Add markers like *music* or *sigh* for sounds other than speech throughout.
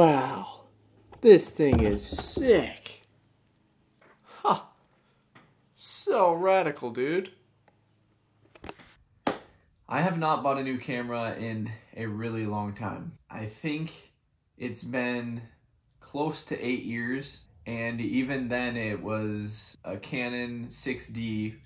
Wow, this thing is sick. Huh. So radical, dude. I have not bought a new camera in a really long time. I think it's been close to eight years, and even then it was a Canon 6D,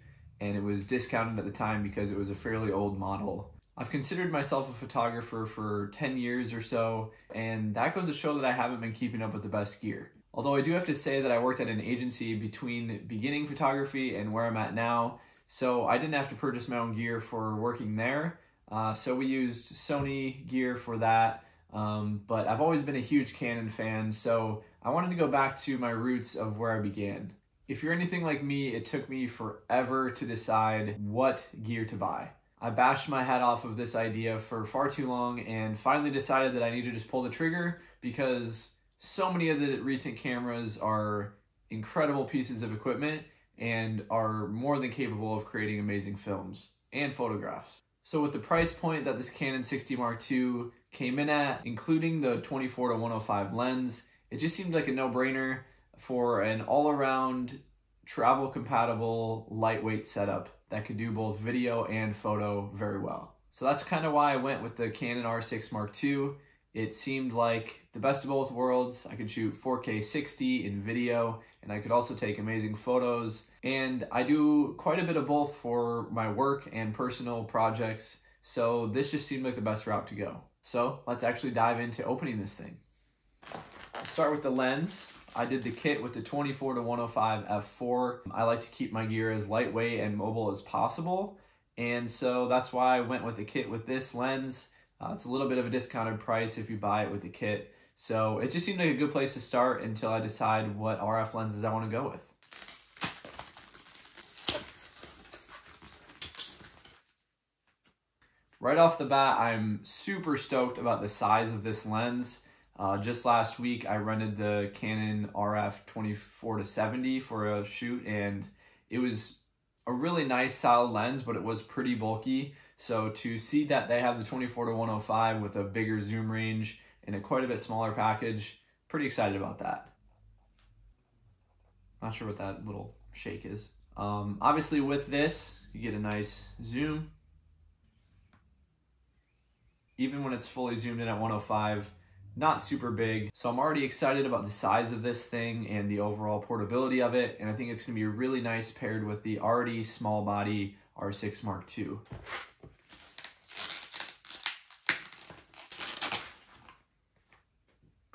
and it was discounted at the time because it was a fairly old model. I've considered myself a photographer for 10 years or so, and that goes to show that I haven't been keeping up with the best gear. Although I do have to say that I worked at an agency between beginning photography and where I'm at now, so I didn't have to purchase my own gear for working there. Uh, so we used Sony gear for that, um, but I've always been a huge Canon fan, so I wanted to go back to my roots of where I began. If you're anything like me, it took me forever to decide what gear to buy. I bashed my head off of this idea for far too long and finally decided that I need to just pull the trigger because so many of the recent cameras are incredible pieces of equipment and are more than capable of creating amazing films and photographs. So with the price point that this Canon 60 Mark II came in at, including the 24 to 105 lens, it just seemed like a no-brainer for an all-around travel compatible lightweight setup that could do both video and photo very well. So that's kind of why I went with the Canon R6 Mark II. It seemed like the best of both worlds. I could shoot 4K 60 in video and I could also take amazing photos. And I do quite a bit of both for my work and personal projects. So this just seemed like the best route to go. So let's actually dive into opening this thing. Start with the lens. I did the kit with the 24 to 105 f4. I like to keep my gear as lightweight and mobile as possible. And so that's why I went with the kit with this lens. Uh, it's a little bit of a discounted price if you buy it with the kit. So it just seemed like a good place to start until I decide what RF lenses I want to go with. Right off the bat, I'm super stoked about the size of this lens. Uh, just last week, I rented the Canon RF 24 to 70 for a shoot, and it was a really nice solid lens, but it was pretty bulky. So to see that they have the 24 to 105 with a bigger zoom range and a quite a bit smaller package, pretty excited about that. Not sure what that little shake is. Um, obviously with this, you get a nice zoom. Even when it's fully zoomed in at 105, not super big. So I'm already excited about the size of this thing and the overall portability of it. And I think it's gonna be really nice paired with the already small body R6 Mark II.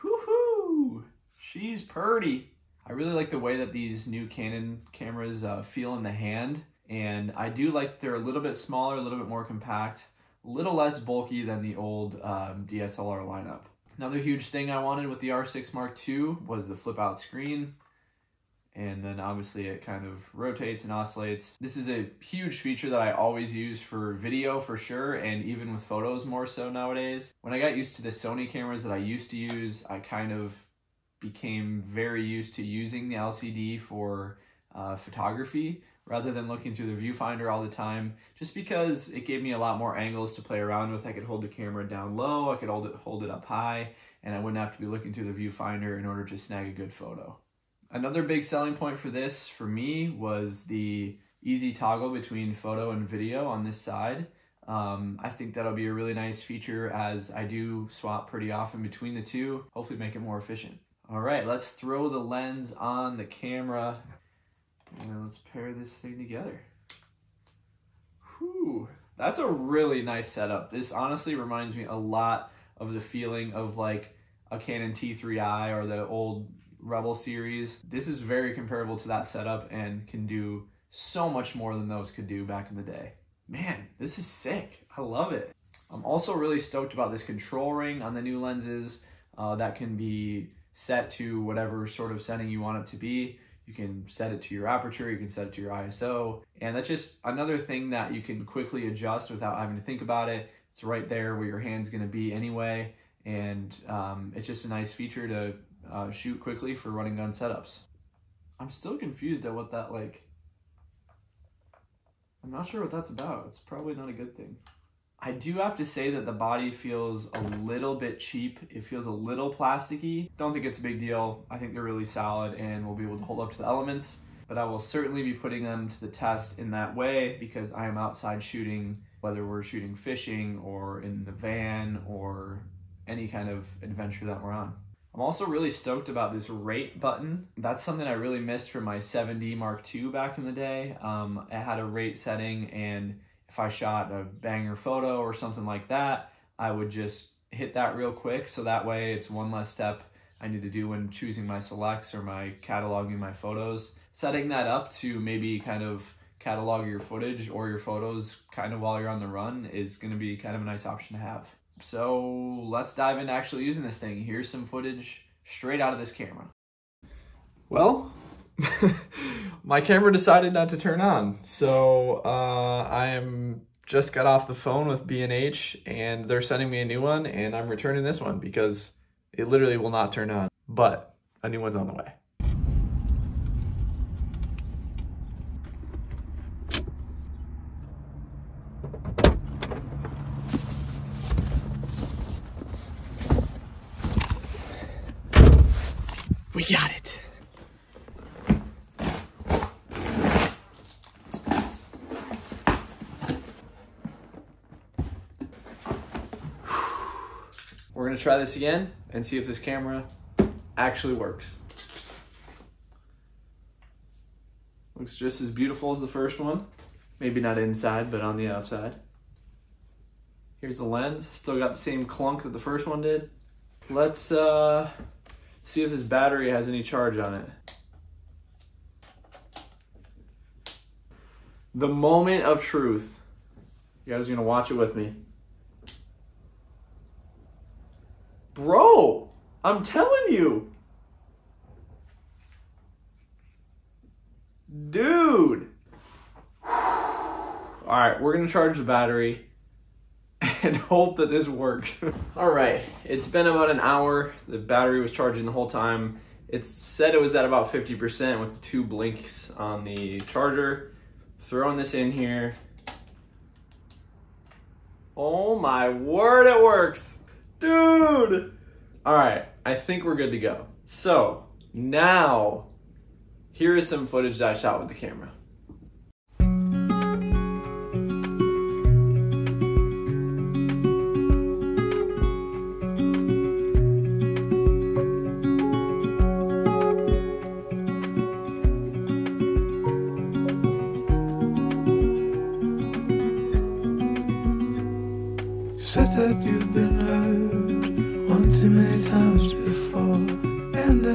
Woohoo! She's purty. I really like the way that these new Canon cameras uh, feel in the hand. And I do like they're a little bit smaller, a little bit more compact, a little less bulky than the old um, DSLR lineup. Another huge thing I wanted with the R6 Mark II was the flip out screen. And then obviously it kind of rotates and oscillates. This is a huge feature that I always use for video for sure, and even with photos more so nowadays. When I got used to the Sony cameras that I used to use, I kind of became very used to using the LCD for uh, photography rather than looking through the viewfinder all the time, just because it gave me a lot more angles to play around with. I could hold the camera down low, I could hold it, hold it up high, and I wouldn't have to be looking through the viewfinder in order to snag a good photo. Another big selling point for this, for me, was the easy toggle between photo and video on this side. Um, I think that'll be a really nice feature as I do swap pretty often between the two, hopefully make it more efficient. All right, let's throw the lens on the camera let's pair this thing together. Whew, that's a really nice setup. This honestly reminds me a lot of the feeling of like a Canon T3i or the old Rebel series. This is very comparable to that setup and can do so much more than those could do back in the day. Man, this is sick. I love it. I'm also really stoked about this control ring on the new lenses uh, that can be set to whatever sort of setting you want it to be. You can set it to your aperture, you can set it to your ISO, and that's just another thing that you can quickly adjust without having to think about it. It's right there where your hand's gonna be anyway, and um, it's just a nice feature to uh, shoot quickly for running gun setups. I'm still confused at what that like, I'm not sure what that's about. It's probably not a good thing. I do have to say that the body feels a little bit cheap. It feels a little plasticky. Don't think it's a big deal. I think they're really solid and will be able to hold up to the elements. But I will certainly be putting them to the test in that way because I am outside shooting, whether we're shooting fishing or in the van or any kind of adventure that we're on. I'm also really stoked about this rate button. That's something I really missed from my 7D Mark II back in the day. Um, it had a rate setting and if I shot a banger photo or something like that, I would just hit that real quick. So that way it's one less step I need to do when choosing my selects or my cataloging my photos. Setting that up to maybe kind of catalog your footage or your photos kind of while you're on the run is going to be kind of a nice option to have. So let's dive into actually using this thing. Here's some footage straight out of this camera. Well, *laughs* my camera decided not to turn on. So uh, I am just got off the phone with B&H and they're sending me a new one and I'm returning this one because it literally will not turn on. But a new one's on the way. Gonna try this again and see if this camera actually works. Looks just as beautiful as the first one. Maybe not inside, but on the outside. Here's the lens. Still got the same clunk that the first one did. Let's uh, see if this battery has any charge on it. The moment of truth. You guys are gonna watch it with me. I'm telling you. Dude. *sighs* All right, we're gonna charge the battery *laughs* and hope that this works. *laughs* All right, it's been about an hour. The battery was charging the whole time. It said it was at about 50% with the two blinks on the charger. Throwing this in here. Oh my word, it works. Dude! All right, I think we're good to go. So now, here is some footage that I shot with the camera.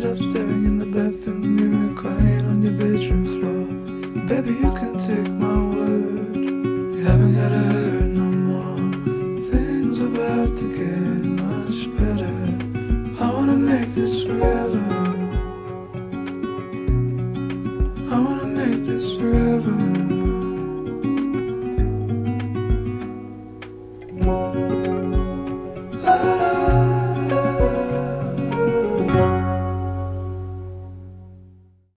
I'm staying in the bathroom.